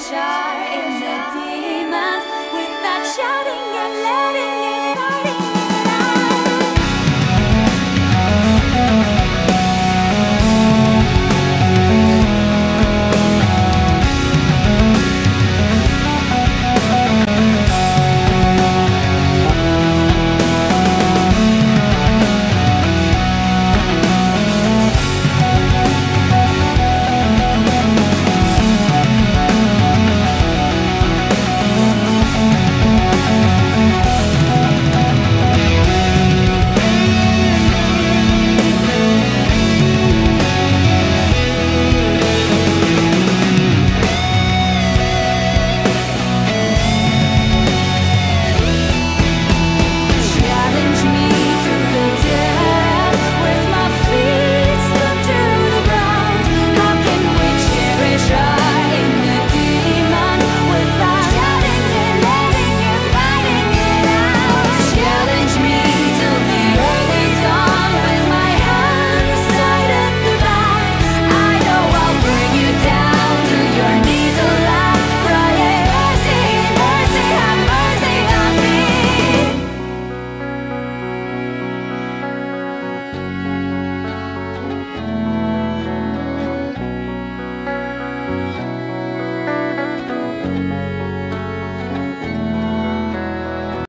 pleasure.